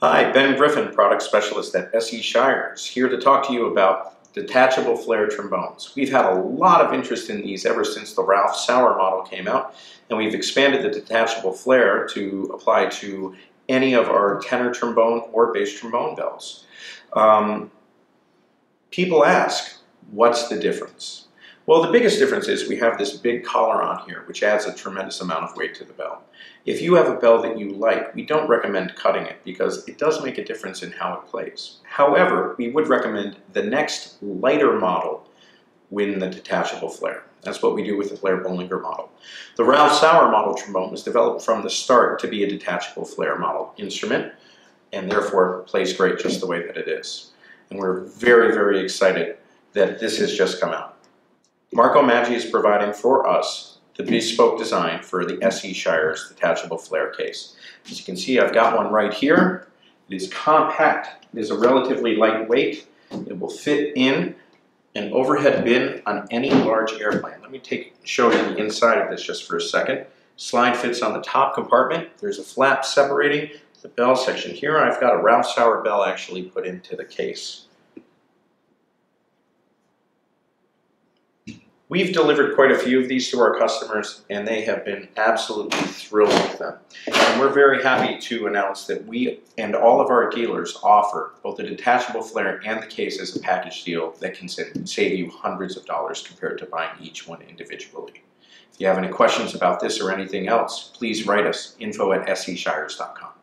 Hi, Ben Griffin, product specialist at SE Shires, here to talk to you about detachable flare trombones. We've had a lot of interest in these ever since the Ralph Sauer model came out, and we've expanded the detachable flare to apply to any of our tenor trombone or bass trombone bells. Um, people ask, what's the difference? Well, the biggest difference is we have this big collar on here, which adds a tremendous amount of weight to the bell. If you have a bell that you like, we don't recommend cutting it because it does make a difference in how it plays. However, we would recommend the next lighter model win the detachable flare. That's what we do with the Blair Bollinger model. The Ralph Sauer model trombone was developed from the start to be a detachable flare model instrument and therefore plays great just the way that it is. And we're very, very excited that this has just come out. Marco Maggi is providing for us the bespoke design for the SE Shires detachable flare case. As you can see, I've got one right here. It is compact. It is a relatively lightweight. It will fit in an overhead bin on any large airplane. Let me take show you the inside of this just for a second. Slide fits on the top compartment. There's a flap separating the bell section. Here I've got a Ralph Sauer bell actually put into the case. We've delivered quite a few of these to our customers and they have been absolutely thrilled with them. And we're very happy to announce that we and all of our dealers offer both the detachable flare and the case as a package deal that can save you hundreds of dollars compared to buying each one individually. If you have any questions about this or anything else, please write us info at seshires.com.